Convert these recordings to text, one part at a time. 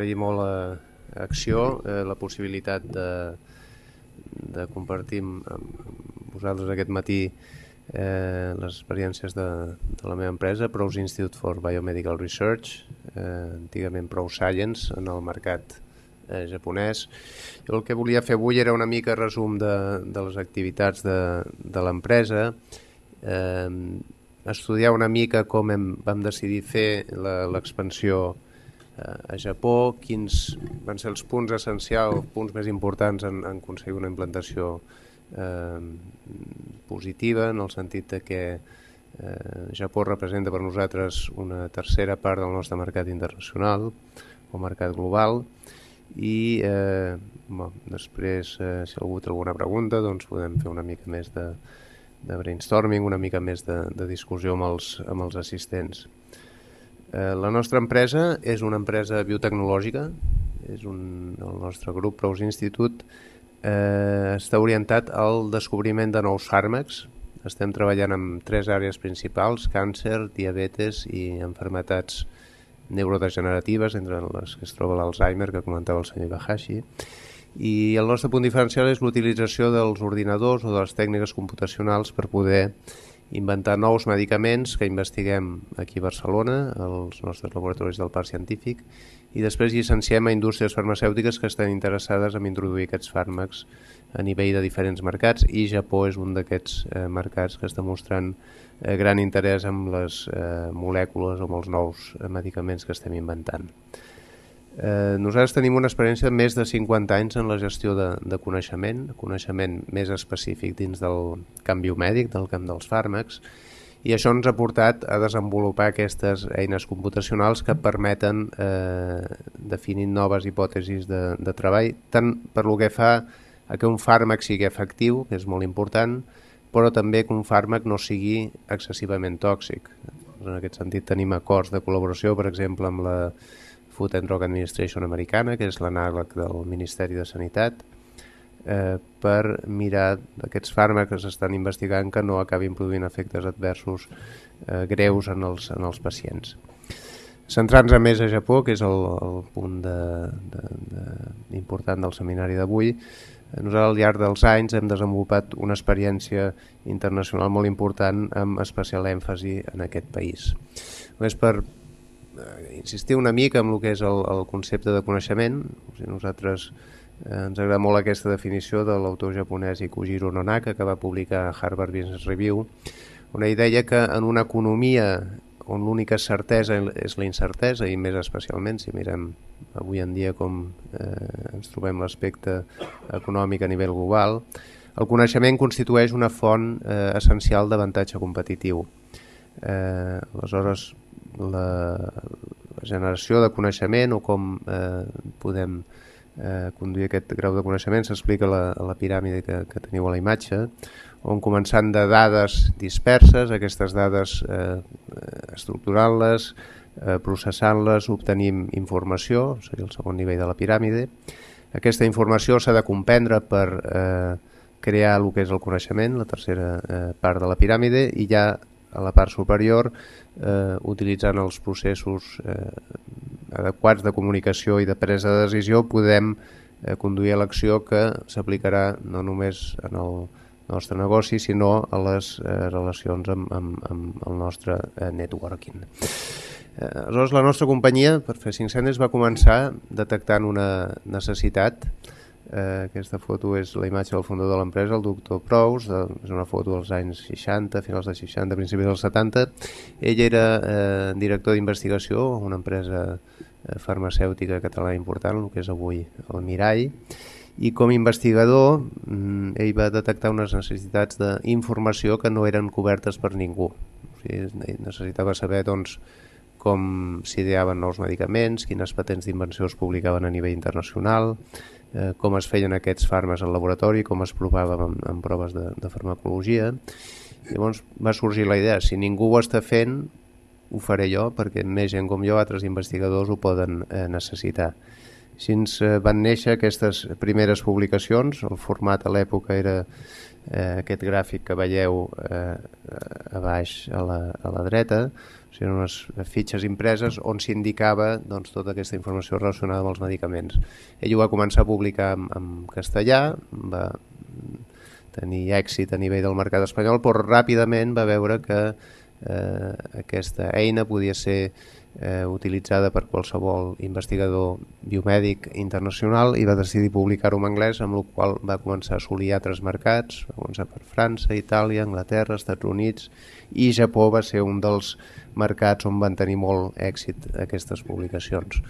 agrair molt a, a Acció eh, la possibilitat de, de compartir amb, vosaltres aquest matí eh, les experiències de, de la meva empresa, Pros Institute for Biomedical Research, eh, antigament Pro Science, en el mercat eh, japonès. Jo el que volia fer avui era una mica resum de, de les activitats de, de l'empresa, eh, estudiar una mica com hem, vam decidir fer l'expansió eh, a Japó, quins van ser els punts essencials, punts més importants en, en aconseguir una implantació eh, positiva, en el sentit de que eh, Japó representa per nosaltres una tercera part del nostre mercat internacional o mercat global i eh, bon, després eh, si algú té alguna pregunta doncs podem fer una mica més de, de brainstorming, una mica més de, de discussió amb els, amb els assistents. Eh, la nostra empresa és una empresa biotecnològica, és un, el nostre grup Prous Institute eh, està orientat al descobriment de nous fàrmacs. Estem treballant en tres àrees principals, càncer, diabetes i enfermetats neurodegeneratives, entre les que es troba l'Alzheimer, que comentava el senyor Ibahashi, i el nostre punt diferencial és l'utilització dels ordinadors o de les tècniques computacionals per poder inventar nous medicaments que investiguem aquí a Barcelona, als nostres laboratoris del Parc Científic, i després llicenciem a indústries farmacèutiques que estan interessades en introduir aquests fàrmacs a nivell de diferents mercats i Japó és un d'aquests eh, mercats que està mostrant eh, gran interès amb les eh, molècules o amb els nous eh, medicaments que estem inventant. Eh, nosaltres tenim una experiència de més de 50 anys en la gestió de, de coneixement, coneixement més específic dins del camp biomèdic, del camp dels fàrmacs, i això ens ha portat a desenvolupar aquestes eines computacionals que permeten eh, definir noves hipòtesis de, de treball, tant per lo que fa a que un fàrmac sigui efectiu, que és molt important, però també que un fàrmac no sigui excessivament tòxic. En aquest sentit tenim acords de col·laboració, per exemple, amb la Food and Drug Administration americana, que és l'anàleg del Ministeri de Sanitat, eh, per mirar aquests fàrmacs que s'estan investigant que no acabin produint efectes adversos eh, greus en els, en els pacients. Centrant-nos més a Japó, que és el, el punt de, de, de, important del seminari d'avui, eh, nosaltres al llarg dels anys hem desenvolupat una experiència internacional molt important amb especial èmfasi en aquest país. Només per insistir una mica en el que és el, el concepte de coneixement. O sigui, nosaltres eh, ens agrada molt aquesta definició de l'autor japonès Ikujiro Nonaka que va publicar a Harvard Business Review ell deia que en una economia on l'única certesa és la incertesa i més especialment si mirem avui en dia com eh, ens trobem l'aspecte econòmic a nivell global, el coneixement constitueix una font eh, essencial d'avantatge competitiu. Eh, aleshores, la, generació de coneixement o com eh, podem eh, conduir aquest grau de coneixement s'explica a, la, la piràmide que, que teniu a la imatge on començant de dades disperses, aquestes dades eh, estructurant-les, eh, processant-les, obtenim informació, seria el segon nivell de la piràmide. Aquesta informació s'ha de comprendre per eh, crear el que és el coneixement, la tercera eh, part de la piràmide, i ja a la part superior eh, utilitzant els processos eh, adequats de comunicació i de presa de decisió podem eh, conduir a l'acció que s'aplicarà no només en el nostre negoci sinó a les eh, relacions amb, amb, amb el nostre eh, networking. Eh, aleshores la nostra companyia per fer 500 va començar detectant una necessitat Eh, aquesta foto és la imatge del fundador de l'empresa, el doctor Prous, de, és una foto dels anys 60, finals dels 60, principis dels 70. Ell era eh, director d'investigació una empresa eh, farmacèutica catalana important, el que és avui el Mirai, i com a investigador mm, ell va detectar unes necessitats d'informació que no eren cobertes per ningú. O sigui, necessitava saber doncs, com s'ideaven nous medicaments, quines patents d'invenció es publicaven a nivell internacional, eh, com es feien aquests fàrmacs al laboratori, com es provaven en, en proves de, de farmacologia. Llavors va sorgir la idea, si ningú ho està fent, ho faré jo, perquè més gent com jo, altres investigadors ho poden eh, necessitar. Així eh, van néixer aquestes primeres publicacions, el format a l'època era eh, aquest gràfic que veieu eh, a baix a la, a la dreta, o sigui, unes fitxes impreses on s'indicava doncs, tota aquesta informació relacionada amb els medicaments. Ell ho va començar a publicar en, en castellà, va tenir èxit a nivell del mercat espanyol, però ràpidament va veure que eh, aquesta eina podia ser eh, utilitzada per qualsevol investigador biomèdic internacional i va decidir publicar-ho en anglès, amb el qual va començar a assolir altres mercats, va començar per França, Itàlia, Anglaterra, Estats Units i Japó va ser un dels mercats on van tenir molt èxit aquestes publicacions.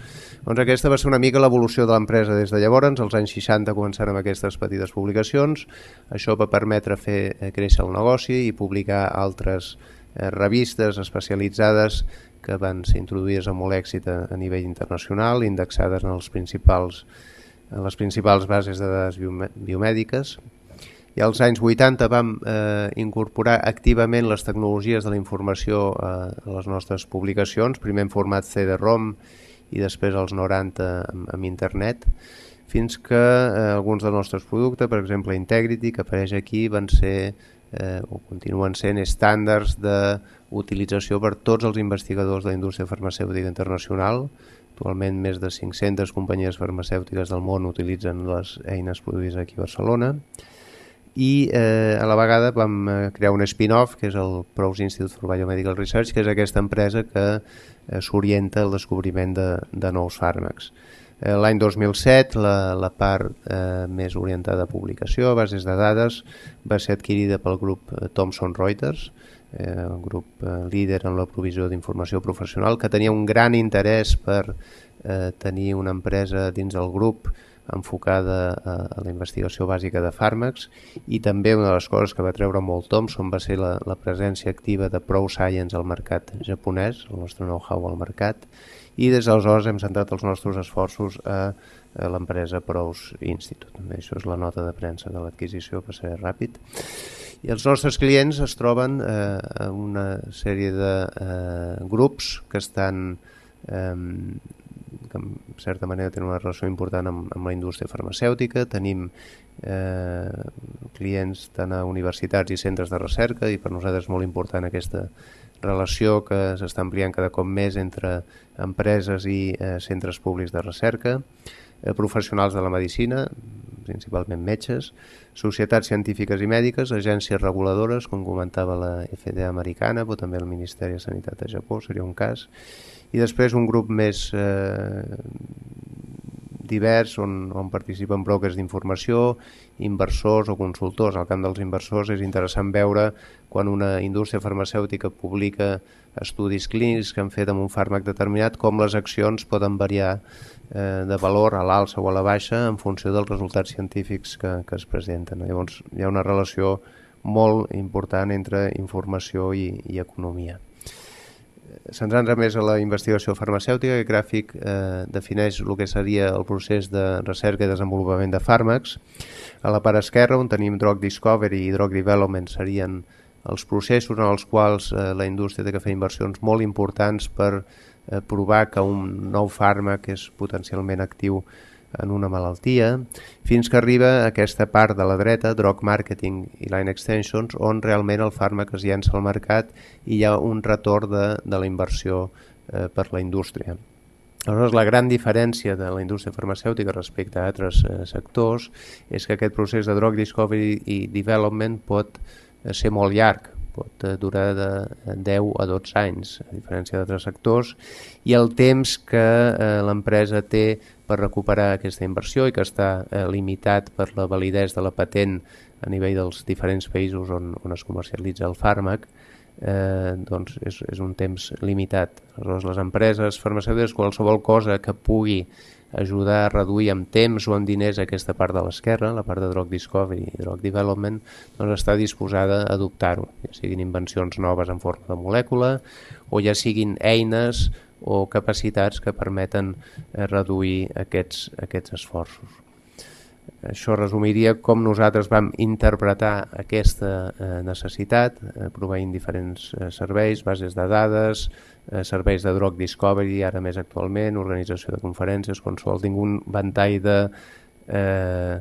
Doncs aquesta va ser una mica l'evolució de l'empresa des de llavors, als anys 60 començant amb aquestes petites publicacions, això va permetre fer eh, créixer el negoci i publicar altres eh, revistes especialitzades que van ser introduïdes amb molt èxit a, a nivell internacional, indexades en, els principals, en les principals bases de dades biomèdiques. I als anys 80 vam eh, incorporar activament les tecnologies de la informació eh, a les nostres publicacions, primer en format CD-ROM i després als 90 amb, amb internet, fins que eh, alguns dels nostres productes, per exemple Integrity, que apareix aquí, van ser eh, o continuen sent estàndards de utilització per tots els investigadors de la indústria farmacèutica internacional. Actualment més de 500 companyies farmacèutiques del món utilitzen les eines produïdes aquí a Barcelona i eh, a la vegada vam eh, crear un spin-off que és el Pros Institute for Biomedical Research que és aquesta empresa que eh, s'orienta al descobriment de, de nous fàrmacs. Eh, L'any 2007 la, la part eh, més orientada a publicació, a bases de dades, va ser adquirida pel grup eh, Thomson Reuters eh, un grup eh, líder en la provisió d'informació professional, que tenia un gran interès per eh, tenir una empresa dins del grup enfocada a, a la investigació bàsica de fàrmacs. I també una de les coses que va treure molt Thomson va ser la, la presència activa de Pro Science al mercat japonès, el nostre know-how al mercat, i des d'aleshores hem centrat els nostres esforços a, a l'empresa Pros Institute. Això és la nota de premsa de l'adquisició, passaré ràpid. I els nostres clients es troben eh, en una sèrie de eh, grups que estan eh, que en certa manera tenen una relació important amb, amb la indústria farmacèutica. Tenim eh, clients tant a universitats i centres de recerca i per nosaltres és molt important aquesta relació que s'està ampliant cada cop més entre empreses i eh, centres públics de recerca, eh, professionals de la medicina, principalment metges, societats científiques i mèdiques, agències reguladores, com comentava la FDA americana, però també el Ministeri de Sanitat de Japó, seria un cas, i després un grup més eh, divers on, on participen brokers d'informació, inversors o consultors. Al camp dels inversors és interessant veure quan una indústria farmacèutica publica estudis clínics que han fet amb un fàrmac determinat, com les accions poden variar eh, de valor a l'alça o a la baixa en funció dels resultats científics que, que es presenten. Llavors hi ha una relació molt important entre informació i, i economia. Centrant-se més a la investigació farmacèutica, aquest gràfic eh, defineix el que seria el procés de recerca i desenvolupament de fàrmacs. A la part esquerra, on tenim drug discovery i drug development, serien els processos en els quals eh, la indústria té que fer inversions molt importants per eh, provar que un nou fàrmac és potencialment actiu en una malaltia, fins que arriba a aquesta part de la dreta, drug marketing i line extensions, on realment el fàrmac es llença al mercat i hi ha un retorn de, de la inversió eh, per la indústria. Aleshores, la gran diferència de la indústria farmacèutica respecte a altres eh, sectors és que aquest procés de drug discovery i development pot eh, ser molt llarg, pot eh, durar de 10 a 12 anys, a diferència d'altres sectors, i el temps que eh, l'empresa té per recuperar aquesta inversió i que està eh, limitat per la validesa de la patent a nivell dels diferents països on, on es comercialitza el fàrmac, eh, doncs és, és un temps limitat. Aleshores, les empreses farmacèutiques, qualsevol cosa que pugui ajudar a reduir amb temps o amb diners aquesta part de l'esquerra, la part de Drug Discovery i Drug Development, doncs està disposada a adoptar-ho, ja siguin invencions noves en forma de molècula o ja siguin eines o capacitats que permeten eh, reduir aquests, aquests esforços. Això resumiria com nosaltres vam interpretar aquesta eh, necessitat, eh, proveint diferents eh, serveis, bases de dades, eh, serveis de drug discovery, ara més actualment, organització de conferències, consulting, un ventall de eh,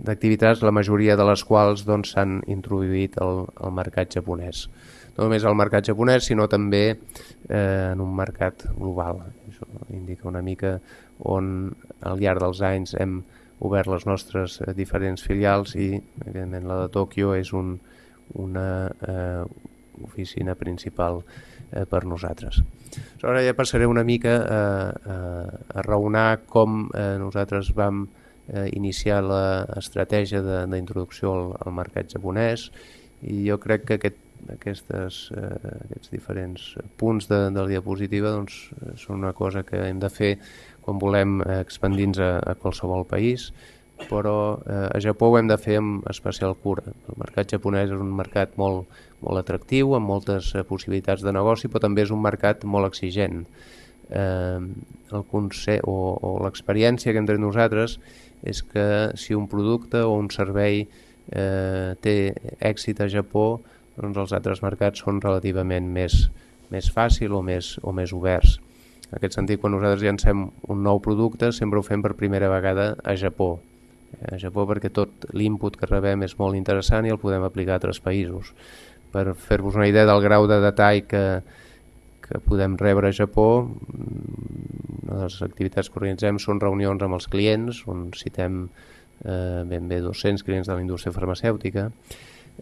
d'activitats, la majoria de les quals doncs, s'han doncs, introduït al, al mercat japonès. No només al mercat japonès, sinó també eh, en un mercat global. Això indica una mica on al llarg dels anys hem obert les nostres eh, diferents filials i, evidentment, la de Tòquio és un, una eh, oficina principal eh, per nosaltres. Ara ja passaré una mica a, a, a raonar com eh, nosaltres vam eh, iniciar l'estratègia d'introducció al, al mercat japonès i jo crec que aquest, aquestes, eh, aquests diferents punts de, de la diapositiva doncs, són una cosa que hem de fer quan volem eh, expandir-nos a, a qualsevol país, però eh, a Japó ho hem de fer amb especial cura. El mercat japonès és un mercat molt, molt atractiu, amb moltes eh, possibilitats de negoci, però també és un mercat molt exigent. Eh, el o, o l'experiència que hem tret nosaltres és que si un producte o un servei eh, té èxit a Japó, doncs els altres mercats són relativament més, més fàcil o més, o més oberts. En aquest sentit, quan nosaltres llancem un nou producte, sempre ho fem per primera vegada a Japó. Eh, a Japó perquè tot l'input que rebem és molt interessant i el podem aplicar a altres països. Per fer-vos una idea del grau de detall que, que podem rebre a Japó, una de les activitats que organitzem són reunions amb els clients, on citem eh, ben bé 200 clients de la indústria farmacèutica,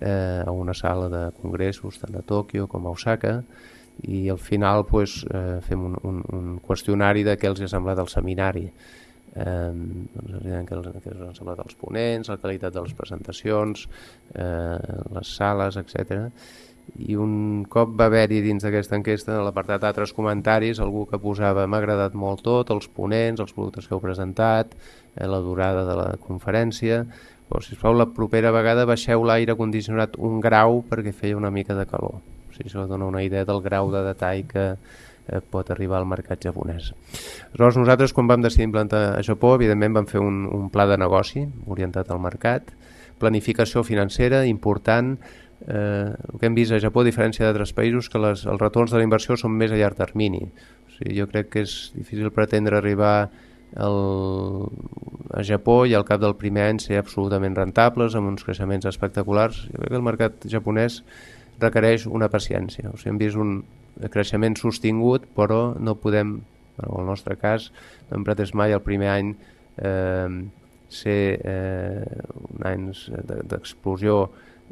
eh, a una sala de congressos tant a Tòquio com a Osaka, i al final pues, eh, fem un, un, un qüestionari de què els ha semblat el seminari eh, doncs, que, els, que els han semblat els ponents, la qualitat de les presentacions eh, les sales, etc. i un cop va haver-hi dins d'aquesta enquesta a l'apartat altres comentaris algú que posava m'ha agradat molt tot els ponents, els productes que heu presentat eh, la durada de la conferència però sisplau la propera vegada baixeu l'aire condicionat un grau perquè feia una mica de calor o sigui, això dona una idea del grau de detall que eh, pot arribar al mercat japonès. Aleshores, nosaltres quan vam decidir implantar a Japó, evidentment vam fer un, un pla de negoci orientat al mercat, planificació financera important, eh, el que hem vist a Japó, a diferència d'altres països, que les, els retorns de la inversió són més a llarg termini. O sigui, jo crec que és difícil pretendre arribar el, a Japó i al cap del primer any ser absolutament rentables, amb uns creixements espectaculars. Jo crec que el mercat japonès requereix una paciència. O sigui, hem vist un creixement sostingut, però no podem, en el nostre cas, no hem pretès mai el primer any eh, ser eh, un any d'explosió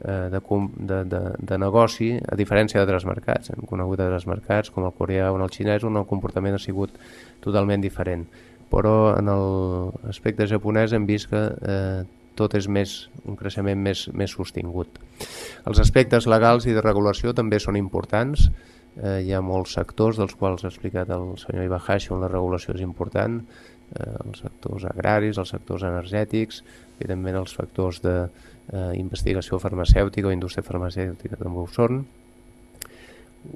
eh, de, de, de, de negoci, a diferència d'altres mercats. Hem conegut altres mercats, com el coreà o el xinès, on el comportament ha sigut totalment diferent. Però en l'aspecte japonès hem vist que eh, tot és més un creixement més, més sostingut. Els aspectes legals i de regulació també són importants. Eh, hi ha molts sectors dels quals ha explicat el senyor Ibahashi on la regulació és important, eh, els sectors agraris, els sectors energètics, evidentment els factors d'investigació eh, farmacèutica o indústria farmacèutica també ho són.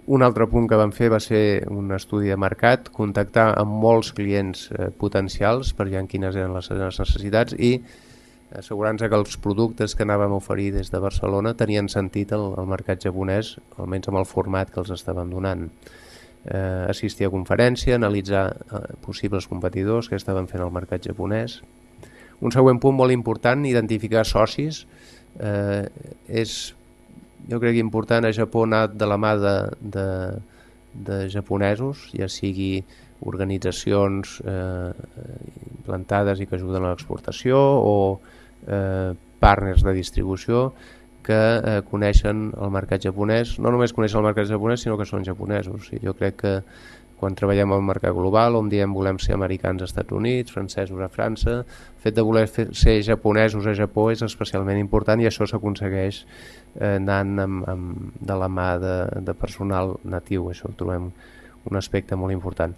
Un altre punt que vam fer va ser un estudi de mercat, contactar amb molts clients eh, potencials per veure quines eren les, les necessitats i assegurant-se que els productes que anàvem a oferir des de Barcelona tenien sentit al, al mercat japonès, almenys amb el format que els estàvem donant. Eh, assistir a conferència, analitzar eh, possibles competidors que estaven fent el mercat japonès. Un següent punt molt important, identificar socis. Eh, és, jo crec, important a Japó anar de la mà de, de, de japonesos, ja sigui organitzacions eh, implantades i que ajuden a l'exportació o eh, partners de distribució que eh, coneixen el mercat japonès, no només coneixen el mercat japonès, sinó que són japonesos. I jo crec que quan treballem al mercat global, on diem volem ser americans als Estats Units, francesos a França, el fet de voler fer, ser japonesos a Japó és especialment important i això s'aconsegueix anant amb, amb, de la mà de, de personal natiu, això ho trobem un aspecte molt important.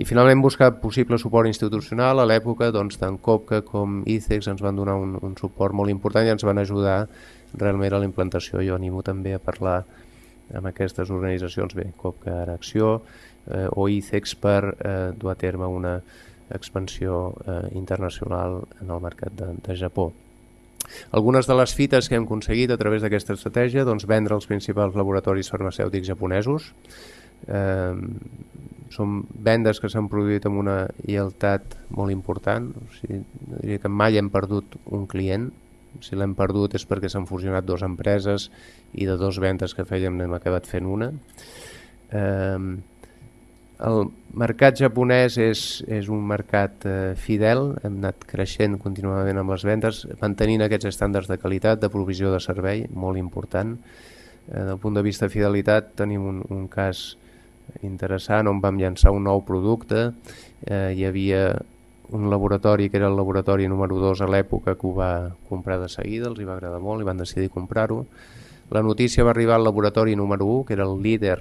I finalment buscar possible suport institucional. A l'època doncs, tant COPCA com ICEX ens van donar un, un suport molt important i ens van ajudar realment a la implantació. Jo animo també a parlar amb aquestes organitzacions, bé, COPCA ara Acció eh, o ICEX per eh, dur a terme una expansió eh, internacional en el mercat de, de Japó. Algunes de les fites que hem aconseguit a través d'aquesta estratègia, doncs vendre els principals laboratoris farmacèutics japonesos. Eh, són vendes que s'han produït amb una lleialtat molt important, o sigui, diria que mai hem perdut un client, si l'hem perdut és perquè s'han fusionat dues empreses i de dos vendes que fèiem n'hem acabat fent una. Eh, el mercat japonès és, és un mercat eh, fidel, hem anat creixent contínuament amb les vendes, mantenint aquests estàndards de qualitat, de provisió de servei, molt important. Eh, del punt de vista de fidelitat tenim un, un cas interessant on vam llançar un nou producte, eh, hi havia un laboratori que era el laboratori número 2 a l'època que ho va comprar de seguida, els hi va agradar molt i van decidir comprar-ho. La notícia va arribar al laboratori número 1, que era el líder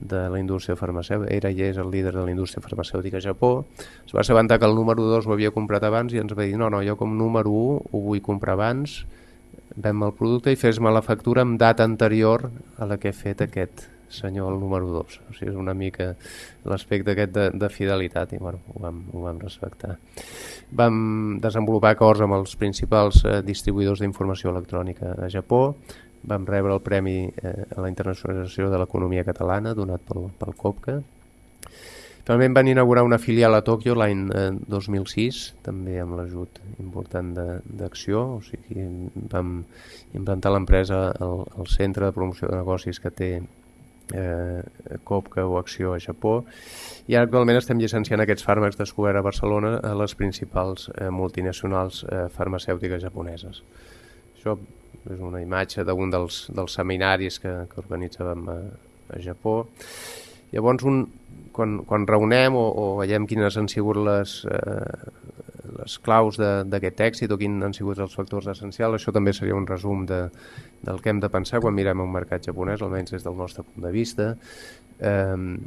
de la indústria farmacèutica, era i és el líder de la indústria farmacèutica a Japó, es va assabentar que el número 2 ho havia comprat abans i ens va dir no, no, jo com número 1 ho vull comprar abans, vem el producte i fes-me la factura amb data anterior a la que he fet aquest senyor el número 2. O sigui, és una mica l'aspecte aquest de, de fidelitat i bueno, ho, vam, ho vam respectar. Vam desenvolupar acords amb els principals eh, distribuïdors d'informació electrònica a Japó, vam rebre el Premi eh, a la Internacionalització de l'Economia Catalana donat pel, pel COPCA. També van inaugurar una filial a Tòquio l'any eh, 2006, també amb l'ajut important d'Acció, o sigui, vam implantar l'empresa al, al Centre de Promoció de Negocis que té eh, COPCA o Acció a Japó i actualment estem llicenciant aquests fàrmacs descoberts a Barcelona a les principals eh, multinacionals eh, farmacèutiques japoneses. Això és una imatge d'un dels, dels seminaris que, que organitzàvem a, a Japó. Llavors, un, quan, quan reunem o, o veiem quines han sigut les, eh, les claus d'aquest èxit o quins han sigut els factors essencials, això també seria un resum de, del que hem de pensar quan mirem un mercat japonès, almenys des del nostre punt de vista. Eh,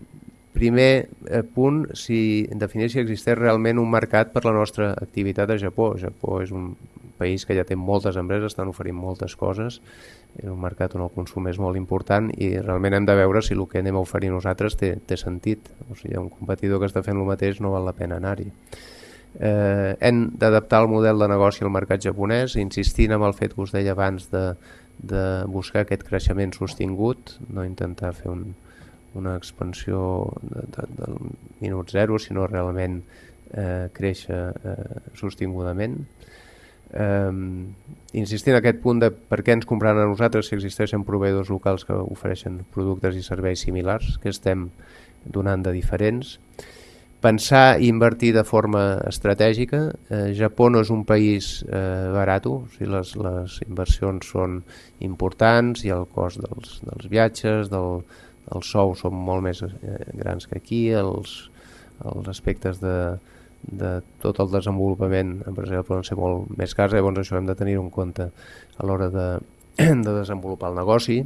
primer punt, si definir si existeix realment un mercat per la nostra activitat a Japó. Japó és un país que ja té moltes empreses, estan oferint moltes coses, és un mercat on el consum és molt important i realment hem de veure si el que anem a oferir nosaltres té, té sentit. O sigui, un competidor que està fent el mateix no val la pena anar-hi. Eh, hem d'adaptar el model de negoci al mercat japonès, insistint amb el fet que us deia abans de, de buscar aquest creixement sostingut, no intentar fer un, una expansió de, de, del minut zero, sinó realment eh, créixer eh, sostingudament eh, insistir en aquest punt de per què ens compraran a nosaltres si existeixen proveïdors locals que ofereixen productes i serveis similars que estem donant de diferents. Pensar i invertir de forma estratègica. Eh, Japó no és un país eh, barat o sigui, les, les inversions són importants i el cost dels, dels viatges del, els sous són molt més eh, grans que aquí els, els aspectes de, de tot el desenvolupament empresarial poden ser molt més cars, llavors això hem de tenir en compte a l'hora de, de desenvolupar el negoci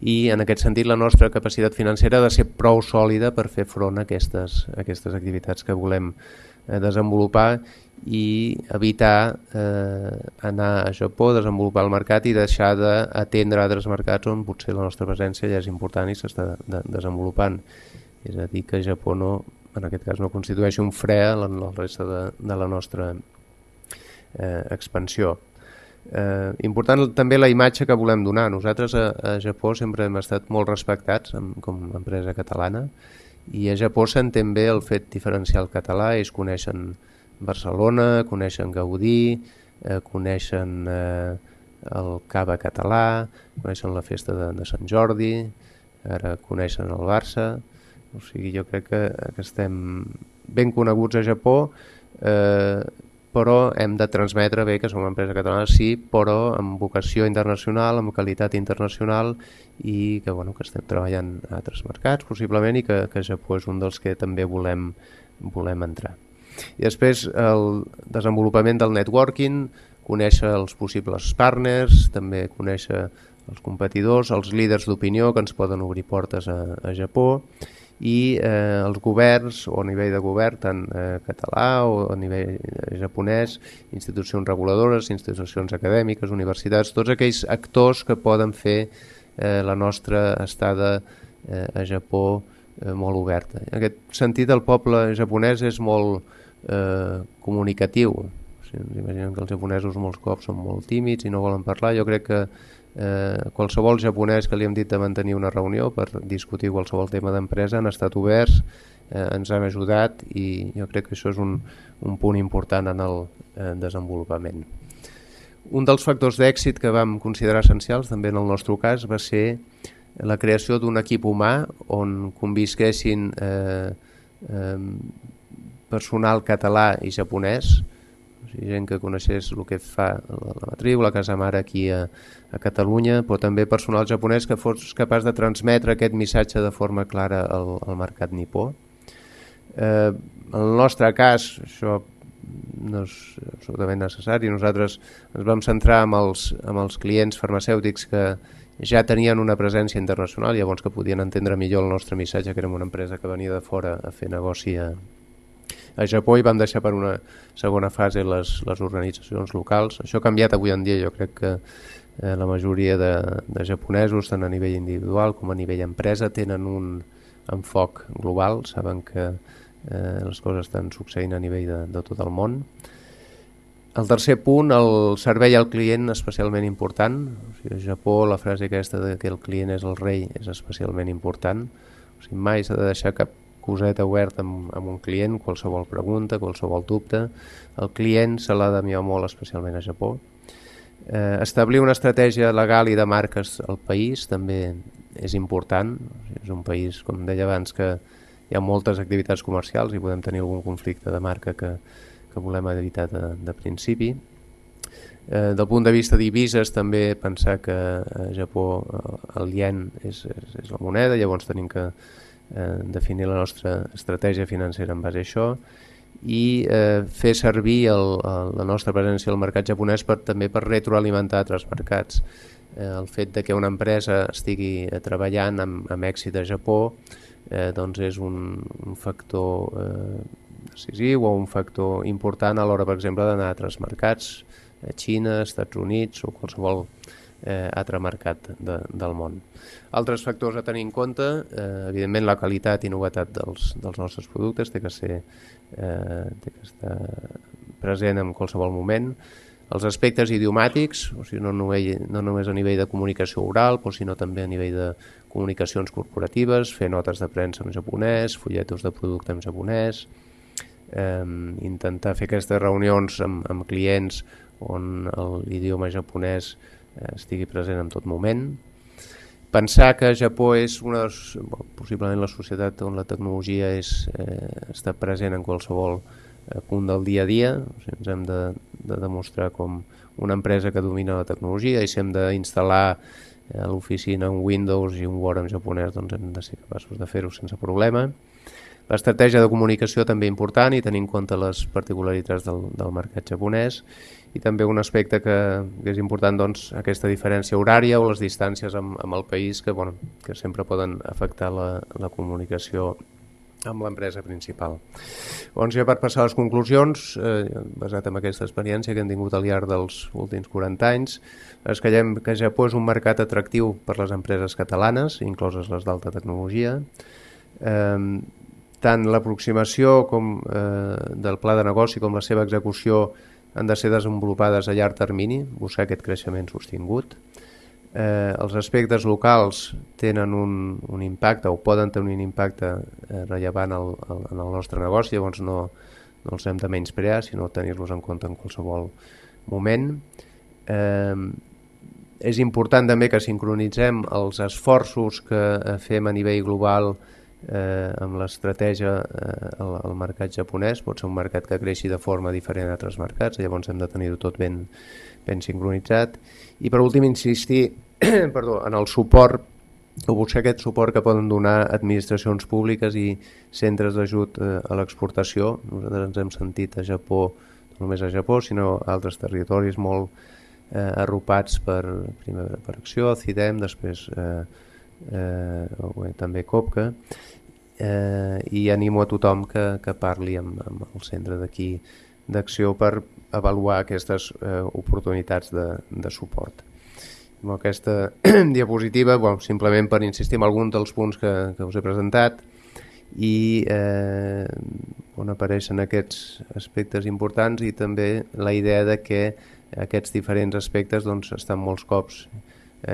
i en aquest sentit la nostra capacitat financera ha de ser prou sòlida per fer front a aquestes, a aquestes activitats que volem eh, desenvolupar i evitar eh, anar a Japó, desenvolupar el mercat i deixar d'atendre altres mercats on potser la nostra presència ja és important i s'està de, desenvolupant. És a dir, que Japó no, en aquest cas no constitueix un fre la, la resta de, de la nostra eh, expansió. Eh, important també la imatge que volem donar. Nosaltres a, a Japó sempre hem estat molt respectats amb, com a empresa catalana i a Japó s'entén bé el fet diferencial català, ells coneixen Barcelona, coneixen Gaudí, eh, coneixen eh, el Cava català, coneixen la festa de, de Sant Jordi, ara coneixen el Barça, o sigui, jo crec que, que estem ben coneguts a Japó, eh, però hem de transmetre bé que som una empresa catalana, sí, però amb vocació internacional, amb qualitat internacional i que, bueno, que estem treballant a altres mercats possiblement i que, que Japó és un dels que també volem, volem entrar. I després el desenvolupament del networking, conèixer els possibles partners, també conèixer els competidors, els líders d'opinió que ens poden obrir portes a, a Japó i eh, els governs o a nivell de govern tant eh, català o a nivell eh, japonès, institucions reguladores, institucions acadèmiques, universitats, tots aquells actors que poden fer eh, la nostra estada eh, a Japó eh, molt oberta. En aquest sentit el poble japonès és molt, eh, comunicatiu. O sigui, imaginem que els japonesos molts cops són molt tímids i no volen parlar. Jo crec que eh, qualsevol japonès que li hem dit de mantenir una reunió per discutir qualsevol tema d'empresa han estat oberts, eh, ens han ajudat i jo crec que això és un, un punt important en el eh, desenvolupament. Un dels factors d'èxit que vam considerar essencials, també en el nostre cas, va ser la creació d'un equip humà on convisquessin eh, eh, personal català i japonès, sigui, gent que coneixés el que fa la, la matriu, la casa mare aquí a, a Catalunya, però també personal japonès que fos capaç de transmetre aquest missatge de forma clara al, al mercat nipó. Eh, en el nostre cas, això no és absolutament necessari. Nosaltres ens vam centrar amb els, amb els clients farmacèutics que ja tenien una presència internacional, llavors que podien entendre millor el nostre missatge, que érem una empresa que venia de fora a fer negoci a, a Japó i vam deixar per una segona fase les, les organitzacions locals. Això ha canviat avui en dia, jo crec que eh, la majoria de, de japonesos, tant a nivell individual com a nivell empresa, tenen un enfoc global, saben que eh, les coses estan succeint a nivell de, de tot el món. El tercer punt, el servei al client especialment important. O sigui, a Japó la frase aquesta de que el client és el rei és especialment important. O sigui, mai s'ha de deixar cap coseta oberta amb, amb un client, qualsevol pregunta, qualsevol dubte. El client se l'ha de mirar molt, especialment a Japó. Eh, establir una estratègia legal i de marques al país també és important. És un país, com deia abans, que hi ha moltes activitats comercials i podem tenir algun conflicte de marca que, que volem evitar de, de principi. Eh, del punt de vista divises també pensar que a Japó eh, el yen és, és, és la moneda, llavors tenim que eh, definir la nostra estratègia financera en base a això i eh, fer servir el, el, la nostra presència al mercat japonès per, també per retroalimentar altres mercats. Eh, el fet de que una empresa estigui treballant amb, amb èxit a Japó eh, doncs és un, un factor eh, decisiu o un factor important a l'hora, per exemple, d'anar a altres mercats, a Xina, Estats Units o qualsevol eh, altre mercat de, del món. Altres factors a tenir en compte, eh, evidentment la qualitat i novetat dels, dels nostres productes té que ser eh, té que estar present en qualsevol moment, els aspectes idiomàtics, o sigui, no, només, no només a nivell de comunicació oral, però sinó també a nivell de comunicacions corporatives, fer notes de premsa en japonès, fulletos de producte en japonès, eh, intentar fer aquestes reunions amb, amb clients on l'idioma japonès eh, estigui present en tot moment. Pensar que Japó és una de les, possiblement la societat on la tecnologia és, eh, està present en qualsevol eh, punt del dia a dia, o sigui, ens hem de, de demostrar com una empresa que domina la tecnologia i si hem d'instal·lar eh, l'oficina un Windows i un Word en japonès doncs hem de ser capaços de fer-ho sense problema. L'estratègia de comunicació també important i tenir en compte les particularitats del, del mercat japonès i també un aspecte que, que és important doncs, aquesta diferència horària o les distàncies amb, amb el país que, bueno, que sempre poden afectar la, la comunicació amb l'empresa principal. Llavors, ja per passar a les conclusions, eh, basat en aquesta experiència que hem tingut al llarg dels últims 40 anys, es creiem que Japó és un mercat atractiu per les empreses catalanes, incloses les d'alta tecnologia. Eh, tant l'aproximació com eh, del pla de negoci com la seva execució han de ser desenvolupades a llarg termini, buscar aquest creixement sostingut eh, els aspectes locals tenen un, un impacte o poden tenir un impacte eh, rellevant al, al, en el nostre negoci, llavors no, no els hem de menysprear, sinó tenir-los en compte en qualsevol moment. Eh, és important també que sincronitzem els esforços que eh, fem a nivell global amb l'estratègia eh, mercat japonès. Pot ser un mercat que creixi de forma diferent a altres mercats, llavors hem de tenir-ho tot ben, ben sincronitzat. I per últim insistir perdó, en el suport o buscar aquest suport que poden donar administracions públiques i centres d'ajut eh, a l'exportació. Nosaltres ens hem sentit a Japó, no només a Japó, sinó a altres territoris molt eh, arropats per, primer, per Acció, CIDEM, després eh, eh, bé, també COPCA, eh, i animo a tothom que, que parli amb, amb el centre d'aquí d'acció per avaluar aquestes eh, oportunitats de, de suport. Amb aquesta diapositiva, bueno, simplement per insistir en algun dels punts que, que us he presentat i eh, on apareixen aquests aspectes importants i també la idea de que aquests diferents aspectes doncs, estan molts cops eh,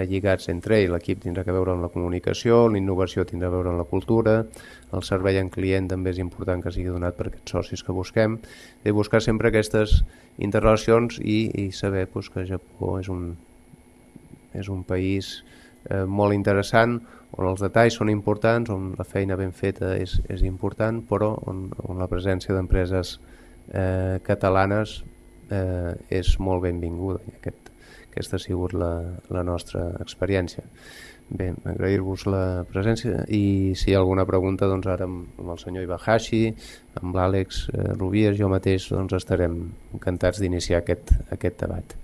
lligats entre ells. L'equip tindrà que veure amb la comunicació, la innovació tindrà a veure amb la cultura, el servei en client també és important que sigui donat per aquests socis que busquem, de buscar sempre aquestes interrelacions i, i saber pues, que Japó és un, és un país eh, molt interessant, on els detalls són importants, on la feina ben feta és, és important, però on, on la presència d'empreses eh, catalanes eh, és molt benvinguda. Aquest, aquesta ha sigut la, la nostra experiència. Bé, agrair-vos la presència i si hi ha alguna pregunta doncs ara amb, amb el senyor Ibahashi, amb l'Àlex eh, Rubies, jo mateix doncs estarem encantats d'iniciar aquest, aquest debat.